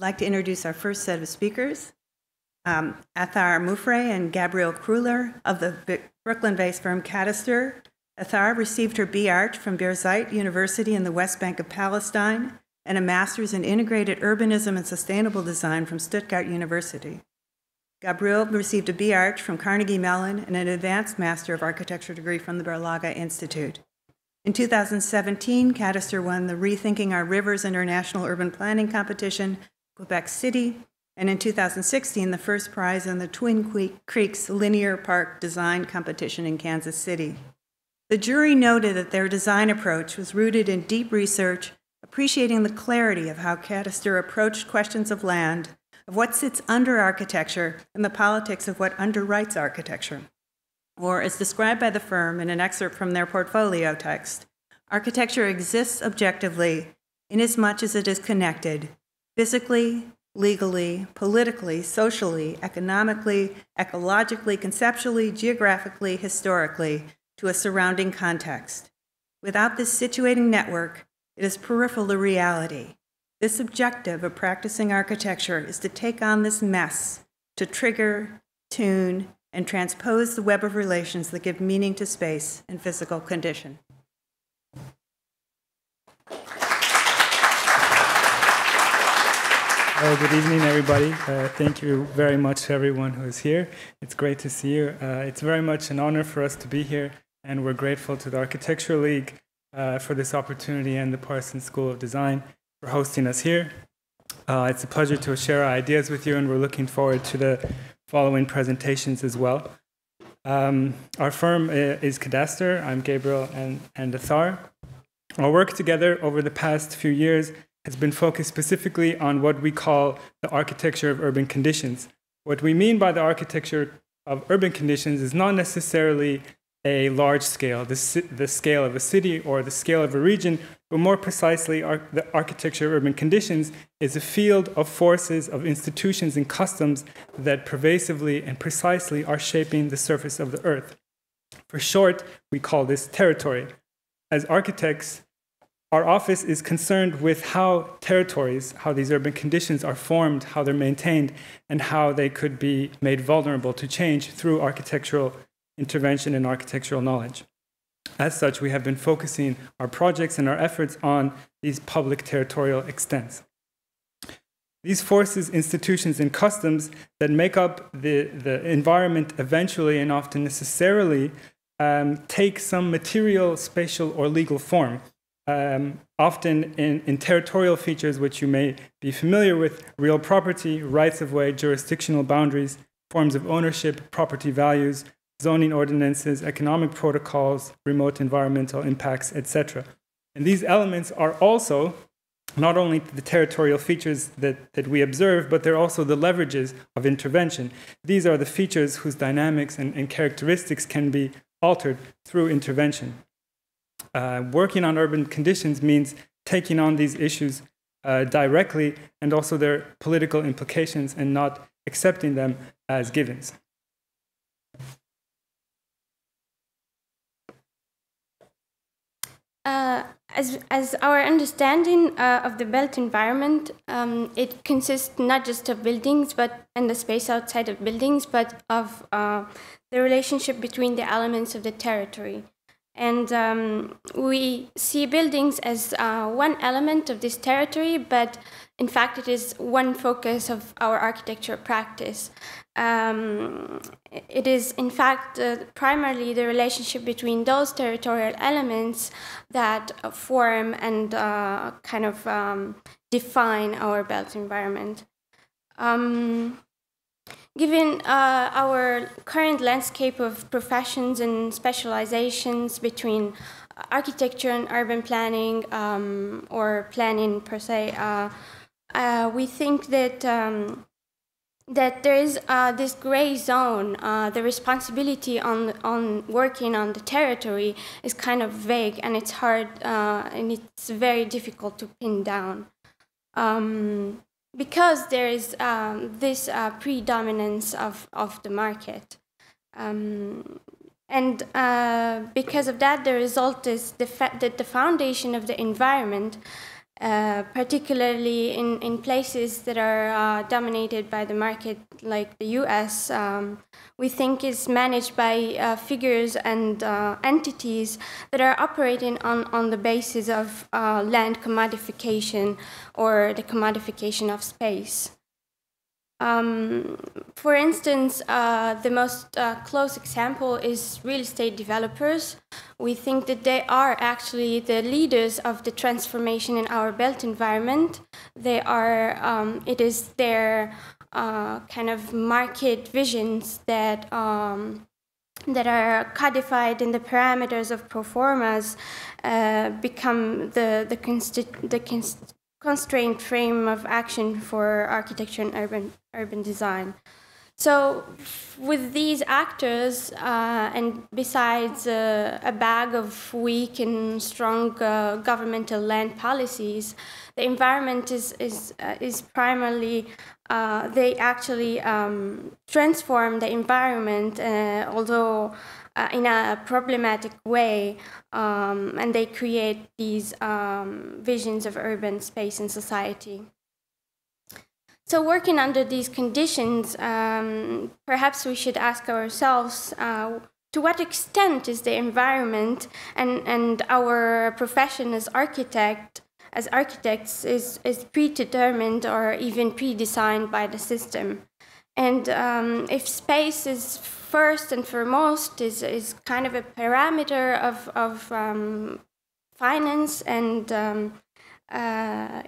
I'd like to introduce our first set of speakers. Um, Athar Mufreh and Gabriel Cuéllar of the Brooklyn-based firm Cadaster. Athar received her B.Arch from Birzeit University in the West Bank of Palestine and a master's in integrated urbanism and sustainable design from Stuttgart University. Gabriel received a B.Arch from Carnegie Mellon and an advanced Master of Architecture degree from the Berlage Institute. In 2017, Cadaster won the Rethinking Our Rivers International Urban Planning Competition, Quebec City, and in 2016, the first prize in the Twin Creeks Linear Park Design Competition in Kansas City. The jury noted that their design approach was rooted in deep research, appreciating the clarity of how Cadaster approached questions of land, of what sits under architecture, and the politics of what underwrites architecture or as described by the firm in an excerpt from their portfolio text, architecture exists objectively inasmuch as it is connected physically, legally, politically, socially, economically, ecologically, conceptually, geographically, historically to a surrounding context. Without this situating network, it is peripheral to reality. This objective of practicing architecture is to take on this mess, to trigger, tune, and transpose the web of relations that give meaning to space and physical condition. Well, good evening, everybody. Uh, thank you very much to everyone who is here. It's great to see you. Uh, it's very much an honor for us to be here, and we're grateful to the Architecture League uh, for this opportunity and the Parsons School of Design for hosting us here. Uh, it's a pleasure to share our ideas with you, and we're looking forward to the following presentations as well. Um, our firm is Cadaster. I'm Gabriel and, and Athar. Our work together over the past few years has been focused specifically on what we call the architecture of urban conditions. What we mean by the architecture of urban conditions is not necessarily a large scale, the, the scale of a city or the scale of a region, but more precisely, ar the architecture of urban conditions is a field of forces, of institutions and customs that pervasively and precisely are shaping the surface of the earth. For short, we call this territory. As architects, our office is concerned with how territories, how these urban conditions are formed, how they're maintained, and how they could be made vulnerable to change through architectural intervention and architectural knowledge. As such, we have been focusing our projects and our efforts on these public territorial extents. These forces, institutions, and customs that make up the, the environment eventually and often necessarily um, take some material, spatial, or legal form. Um, often in, in territorial features, which you may be familiar with real property, rights of way, jurisdictional boundaries, forms of ownership, property values, zoning ordinances, economic protocols, remote environmental impacts, etc. And these elements are also not only the territorial features that, that we observe, but they're also the leverages of intervention. These are the features whose dynamics and, and characteristics can be altered through intervention. Uh, working on urban conditions means taking on these issues uh, directly and also their political implications and not accepting them as givens. Uh, as, as our understanding uh, of the built environment, um, it consists not just of buildings but and the space outside of buildings, but of uh, the relationship between the elements of the territory. And um, we see buildings as uh, one element of this territory, but in fact, it is one focus of our architecture practice. Um, it is, in fact, uh, primarily the relationship between those territorial elements that form and uh, kind of um, define our built environment. Um, given uh, our current landscape of professions and specializations between architecture and urban planning um, or planning per se, uh, uh, we think that um, that there is uh, this gray zone. Uh, the responsibility on on working on the territory is kind of vague, and it's hard uh, and it's very difficult to pin down. Um, because there is um, this uh, predominance of, of the market. Um, and uh, because of that, the result is the that the foundation of the environment uh, particularly in, in places that are uh, dominated by the market, like the US, um, we think is managed by uh, figures and uh, entities that are operating on, on the basis of uh, land commodification or the commodification of space. Um, for instance, uh, the most uh, close example is real estate developers. We think that they are actually the leaders of the transformation in our built environment. They are, um, it is their uh, kind of market visions that um, that are codified in the parameters of proformas uh, become the the, consti- the constrained frame of action for architecture and urban urban design. So, with these actors, uh, and besides uh, a bag of weak and strong uh, governmental land policies, the environment is is uh, is primarily uh, they actually um, transform the environment, uh, in a problematic way, um, and they create these um, visions of urban space and society. So, working under these conditions, um, perhaps we should ask ourselves uh, to what extent is the environment and, and our profession as architect as architects is, is predetermined or even pre-designed by the system and um, if space is first and foremost is, is kind of a parameter of, of um, finance and um, uh,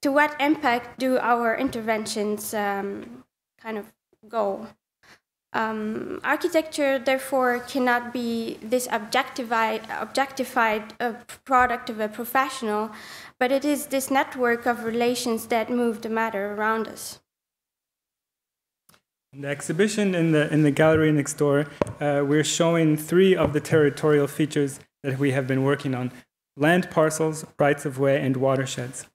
to what impact do our interventions um, kind of go? Um, architecture, therefore, cannot be this objectified, objectified uh, product of a professional, but it is this network of relations that move the matter around us. The exhibition in the, in the gallery next door, uh, we're showing three of the territorial features that we have been working on land parcels, rights of way, and watersheds.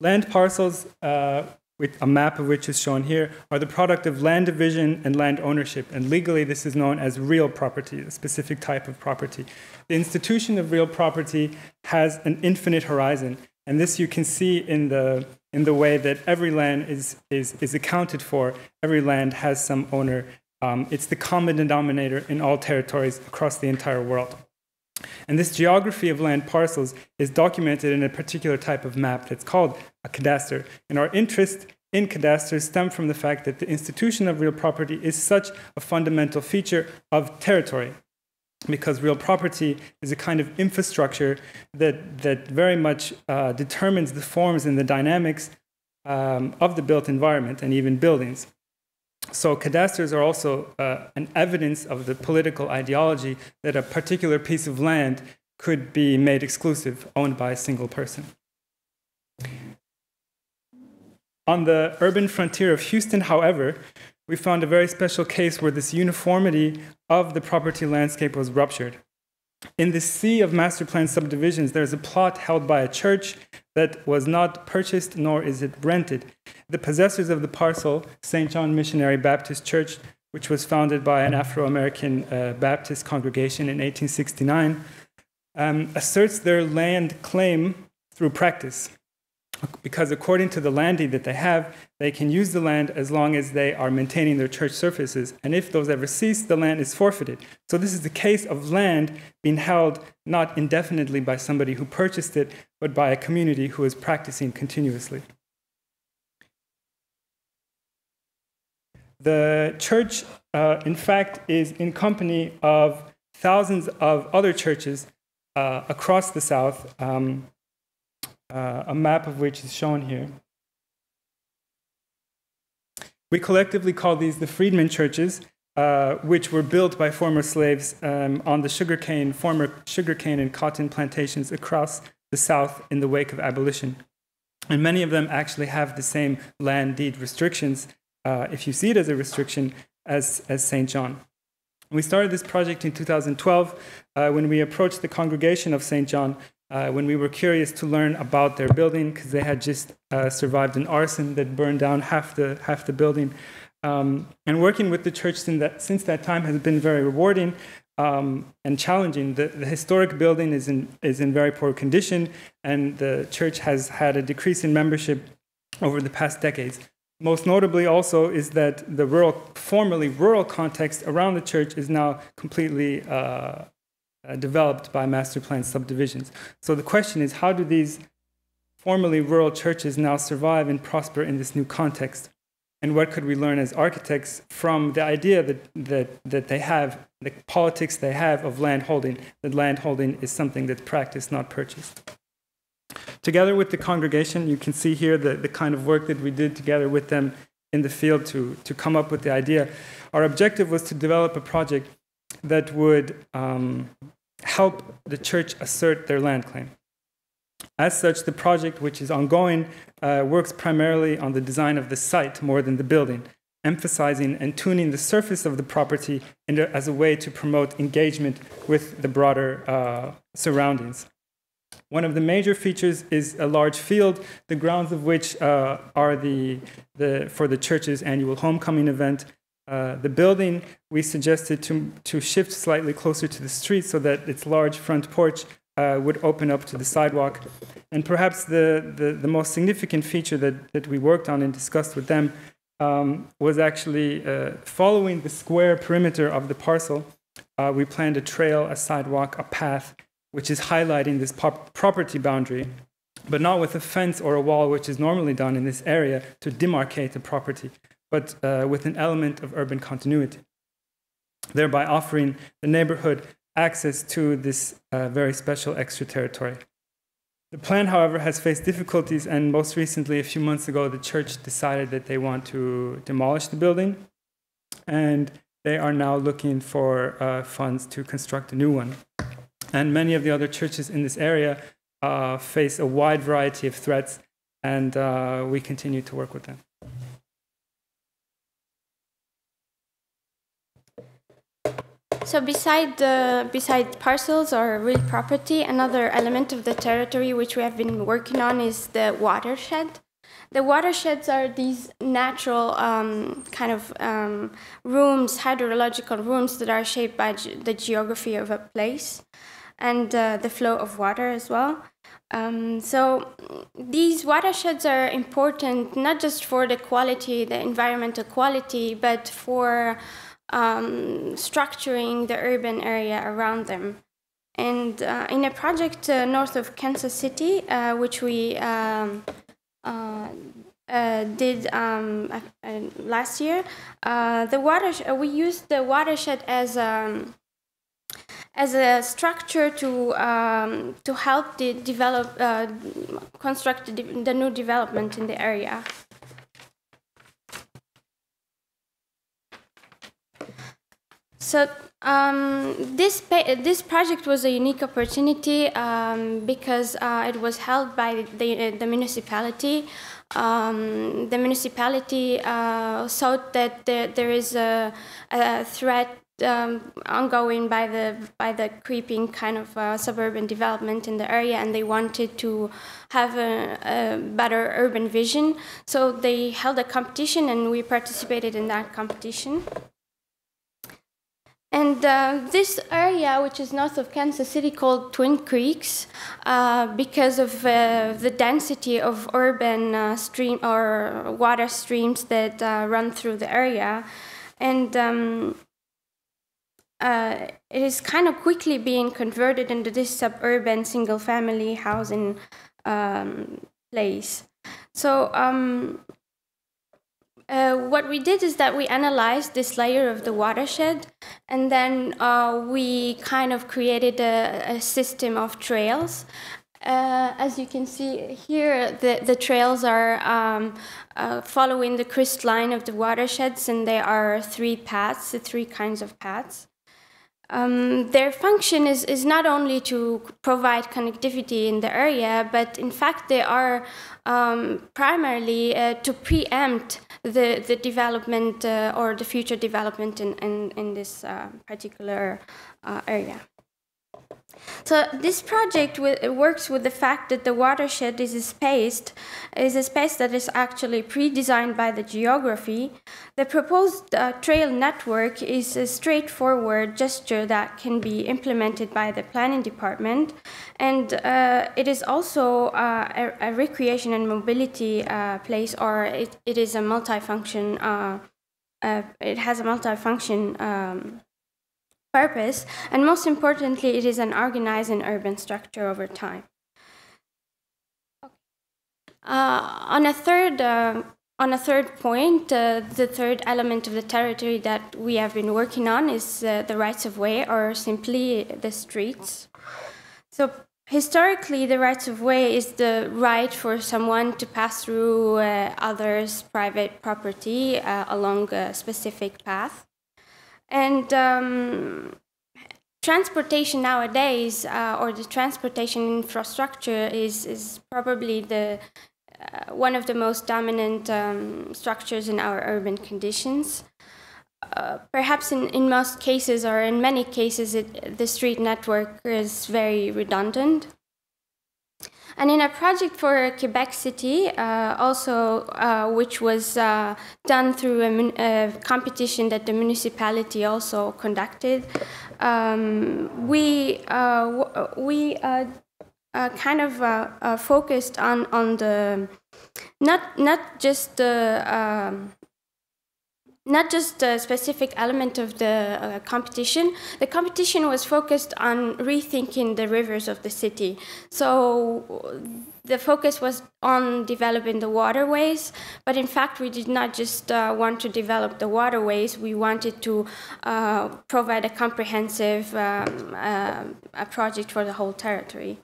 Land parcels, uh, with a map of which is shown here, are the product of land division and land ownership. And legally, this is known as real property, a specific type of property. The institution of real property has an infinite horizon. And this you can see in the, in the way that every land is, is, is accounted for. Every land has some owner. Um, it's the common denominator in all territories across the entire world. And this geography of land parcels is documented in a particular type of map that's called a cadastre. And our interest in cadastres stem from the fact that the institution of real property is such a fundamental feature of territory. Because real property is a kind of infrastructure that, that very much uh, determines the forms and the dynamics um, of the built environment and even buildings. So cadastres are also uh, an evidence of the political ideology that a particular piece of land could be made exclusive, owned by a single person. On the urban frontier of Houston, however, we found a very special case where this uniformity of the property landscape was ruptured. In the sea of master plan subdivisions, there's a plot held by a church that was not purchased nor is it rented. The possessors of the parcel, St. John Missionary Baptist Church, which was founded by an Afro American uh, Baptist congregation in 1869, um, asserts their land claim through practice because according to the land deed that they have, they can use the land as long as they are maintaining their church services. And if those ever cease, the land is forfeited. So this is the case of land being held not indefinitely by somebody who purchased it, but by a community who is practicing continuously. The church, uh, in fact, is in company of thousands of other churches uh, across the South. Um, uh, a map of which is shown here. We collectively call these the freedmen churches, uh, which were built by former slaves um, on the sugarcane, former sugarcane and cotton plantations across the South in the wake of abolition. And many of them actually have the same land deed restrictions, uh, if you see it as a restriction, as, as St. John. We started this project in 2012 uh, when we approached the congregation of St. John uh, when we were curious to learn about their building because they had just uh, survived an arson that burned down half the, half the building. Um, and working with the church since that, since that time has been very rewarding. um, and challenging. The, the, historic building is in, is in very poor condition, and the church has had a decrease in membership over the past decades. Most notably, also, is that the rural, formerly rural context around the church is now completely uh, developed by master plan subdivisions. So the question is how do these formerly rural churches now survive and prosper in this new context? And what could we learn as architects from the idea that, that, that they have, the politics they have of land holding, that land holding is something that's practiced, not purchased? Together with the congregation, you can see here the, the kind of work that we did together with them in the field to, to come up with the idea. Our objective was to develop a project that would um, help the church assert their land claim. As such, the project, which is ongoing, uh, works primarily on the design of the site more than the building, emphasizing and tuning the surface of the property as a way to promote engagement with the broader uh, surroundings. One of the major features is a large field, the grounds of which uh, are the, the, for the church's annual homecoming event. Uh, the building we suggested to, to shift slightly closer to the street so that its large front porch uh, would open up to the sidewalk. And perhaps the, the, the, most significant feature that, that we worked on and discussed with them um, was actually uh, following the square perimeter of the parcel. Uh, we planned a trail, a sidewalk, a path, which is highlighting this property boundary, but not with a fence or a wall, which is normally done in this area to demarcate the property, but uh, with an element of urban continuity, thereby offering the neighborhood access to this uh, very special extra territory. The plan, however, has faced difficulties, and most recently, a few months ago, the church decided that they want to demolish the building, and they are now looking for uh, funds to construct a new one. And many of the other churches in this area uh, face a wide variety of threats, and uh, we continue to work with them. So beside the beside parcels or real property, another element of the territory which we have been working on is the watershed. The watersheds are these natural um, kind of um, rooms, hydrological rooms that are shaped by ge the geography of a place and uh, the flow of water as well. Um, so these watersheds are important not just for the quality, the environmental quality, but for um, structuring the urban area around them. And uh, in a project uh, north of Kansas City, uh, which we um, uh, uh, did um, last year, the water we used the watershed as um, as a structure to um, to help the develop uh, construct the, new development in the area. So um, this this project was a unique opportunity um, because uh, it was held by the, the municipality. Um, the municipality uh, thought that there, there is a, a threat um, ongoing by the by the creeping kind of uh, suburban development in the area, and they wanted to have a, a, better urban vision. So they held a competition, and we participated in that competition. And uh, this area, which is north of Kansas City, called Twin Creeks, uh, because of uh, the density of urban uh, stream or water streams that uh, run through the area, and um, uh, it is kind of quickly being converted into this suburban single family housing um, place. So um, uh, what we did is that we analyzed this layer of the watershed and then uh, we kind of created a, a system of trails uh, as you can see here, the, the trails are um, uh, following the crestline of the watersheds, and there are three paths, the three kinds of paths. Um, their function is, is not only to provide connectivity in the area, but in fact they are um, primarily uh, to preempt the, the development uh, or the future development in, in, in this uh, particular uh, area. So this project works with the fact that the watershed is a space, is a space that is actually pre-designed by the geography. The proposed uh, trail network is a straightforward gesture that can be implemented by the planning department, and uh, it is also uh, a, a, recreation and mobility uh, place, or it, it is a multifunction. Uh, uh, it has a multifunction. Um, purpose, and most importantly, it is an organized and urban structure over time. Uh, on a third uh, on a third point, uh, the third element of the territory that we have been working on is uh, the rights of way, or simply the streets. So historically, the rights of way is the right for someone to pass through uh, others' private property uh, along a specific path. And um, transportation nowadays, uh, or the transportation infrastructure, is, is probably the uh, one of the most dominant um, structures in our urban conditions. Uh, perhaps in, in most cases, or in many cases, it, the street network is very redundant. And in a project for Quebec City, uh, also uh, which was uh, done through a, a, competition that the municipality also conducted, um, we uh, we uh, uh, kind of focused on on the not not just the um, not just a specific element of the uh, competition. The competition was focused on rethinking the rivers of the city. So the focus was on developing the waterways, but in fact, we did not just uh, want to develop the waterways. We wanted to uh, provide a comprehensive um, uh, a project for the whole territory.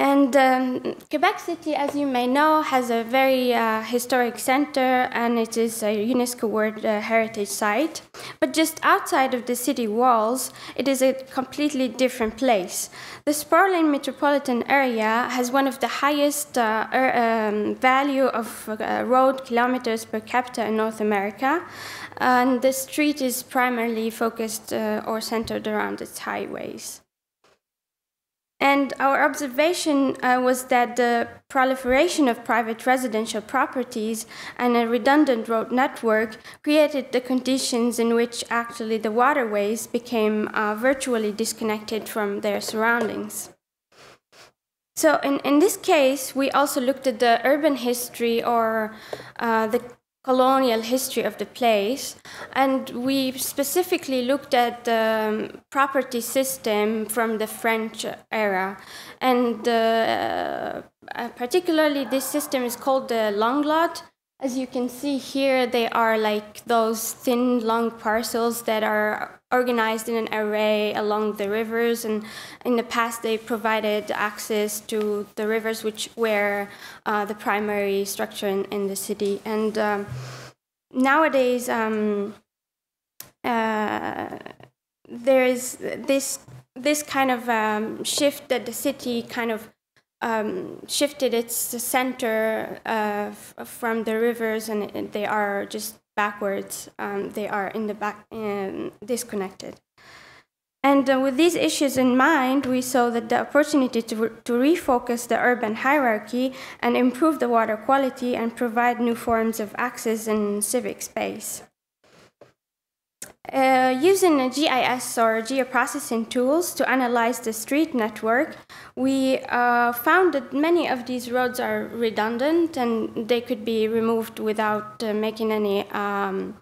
And um, Quebec City, as you may know, has a very uh, historic center and it is a UNESCO World uh, Heritage Site. But just outside of the city walls, it is a completely different place. The sprawling metropolitan area has one of the highest uh, er, um, value of uh, road kilometers per capita in North America. And the street is primarily focused uh, or centered around its highways. And our observation uh, was that the proliferation of private residential properties and a redundant road network created the conditions in which actually the waterways became uh, virtually disconnected from their surroundings. So in, in this case, we also looked at the urban history or uh, the colonial history of the place, and we specifically looked at the property system from the French era, and uh, uh, particularly this system is called the long lot. As you can see here, they are like those thin, long parcels that are organized in an array along the rivers. And in the past, they provided access to the rivers, which were uh, the primary structure in, in the city. And um, nowadays, um, uh, there is this this kind of um, shift that the city kind of um, shifted its center uh, from the rivers, and they are just backwards. Um, they are in the back, um, disconnected. And uh, with these issues in mind, we saw that the opportunity to, re to refocus the urban hierarchy and improve the water quality and provide new forms of access in civic space. Uh, using GIS or geoprocessing tools to analyze the street network, we uh, found that many of these roads are redundant and they could be removed without uh, making any um,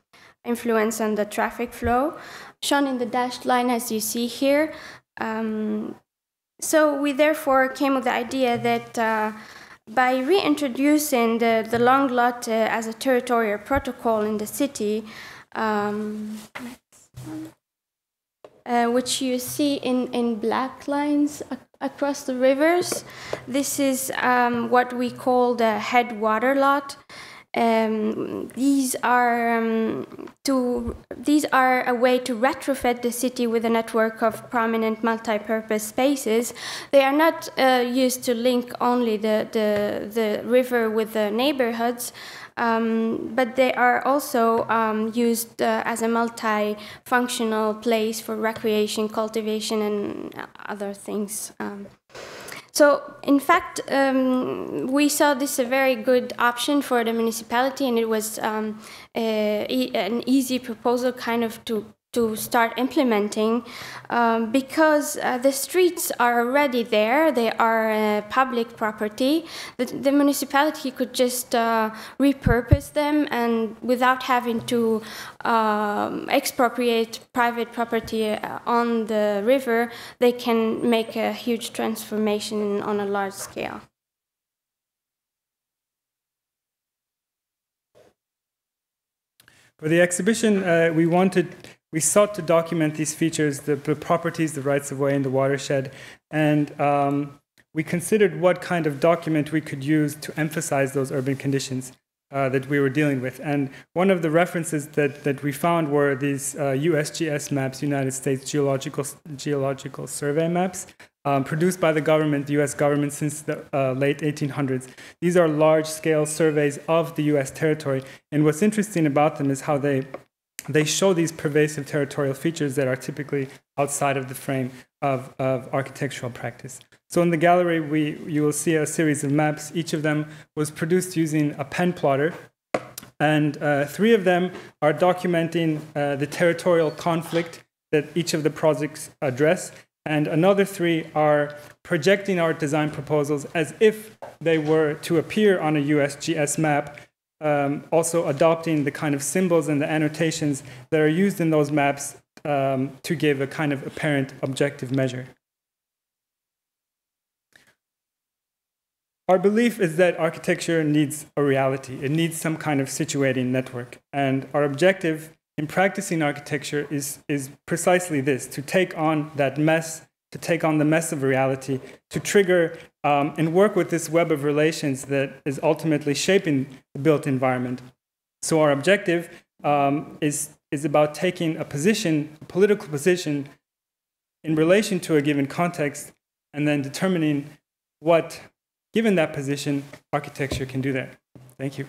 influence on the traffic flow, shown in the dashed line as you see here. Um, so we therefore came with the idea that uh, by reintroducing the, the long lot uh, as a territorial protocol in the city, um, uh, which you see in, in black lines ac across the rivers. This is um, what we call the headwater lot. Um, these are um, to these are a way to retrofit the city with a network of prominent multi-purpose spaces. They are not uh, used to link only the, the the river with the neighborhoods. Um, but they are also um, used uh, as a multi-functional place for recreation, cultivation, and other things. So, in fact, um, we saw this a very good option for the municipality, and it was um, a, an easy proposal, kind of to to start implementing um, because uh, the streets are already there. They are uh, public property. The, the, municipality could just uh, repurpose them and without having to um, expropriate private property uh, on the river they can make a huge transformation on a large scale. For the exhibition, uh, we wanted we sought to document these features, the, the properties, the rights of way in the watershed, and um, we considered what kind of document we could use to emphasize those urban conditions uh, that we were dealing with. And one of the references that, that we found were these uh, USGS maps, United States Geological, Geological Survey maps, um, produced by the government, the US government, since the uh, late 1800s. These are large scale surveys of the US territory. And what's interesting about them is how they they show these pervasive territorial features that are typically outside of the frame of, of architectural practice. So in the gallery, we, you will see a series of maps. Each of them was produced using a pen plotter. And uh, three of them are documenting uh, the territorial conflict that each of the projects address. And another three are projecting our design proposals as if they were to appear on a USGS map um, also adopting the kind of symbols and the annotations that are used in those maps um, to give a kind of apparent objective measure. Our belief is that architecture needs a reality. It needs some kind of situating network. And our objective in practicing architecture is, is precisely this to take on that mess, to take on the mess of reality, to trigger um, and work with this web of relations that is ultimately shaping the built environment. So our objective um, is, is about taking a position, a political position, in relation to a given context, and then determining what, given that position, architecture can do there. Thank you.